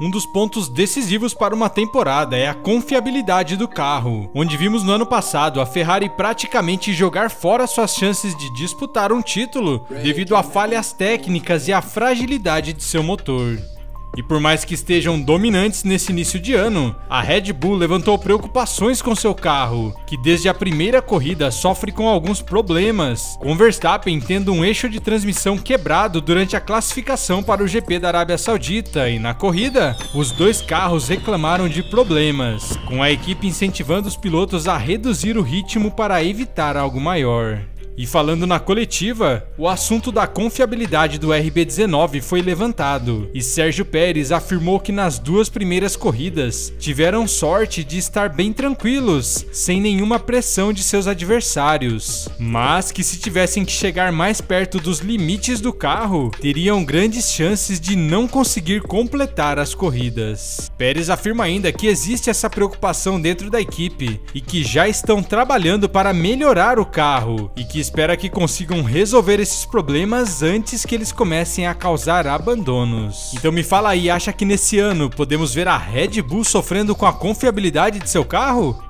Um dos pontos decisivos para uma temporada é a confiabilidade do carro, onde vimos no ano passado a Ferrari praticamente jogar fora suas chances de disputar um título devido a falhas técnicas e a fragilidade de seu motor. E por mais que estejam dominantes nesse início de ano, a Red Bull levantou preocupações com seu carro, que desde a primeira corrida sofre com alguns problemas, com Verstappen tendo um eixo de transmissão quebrado durante a classificação para o GP da Arábia Saudita e na corrida, os dois carros reclamaram de problemas, com a equipe incentivando os pilotos a reduzir o ritmo para evitar algo maior. E falando na coletiva, o assunto da confiabilidade do RB19 foi levantado, e Sérgio Pérez afirmou que nas duas primeiras corridas tiveram sorte de estar bem tranquilos, sem nenhuma pressão de seus adversários, mas que se tivessem que chegar mais perto dos limites do carro, teriam grandes chances de não conseguir completar as corridas. Pérez afirma ainda que existe essa preocupação dentro da equipe e que já estão trabalhando para melhorar o carro e que espera que consigam resolver esses problemas antes que eles comecem a causar abandonos. Então me fala aí, acha que nesse ano podemos ver a Red Bull sofrendo com a confiabilidade de seu carro?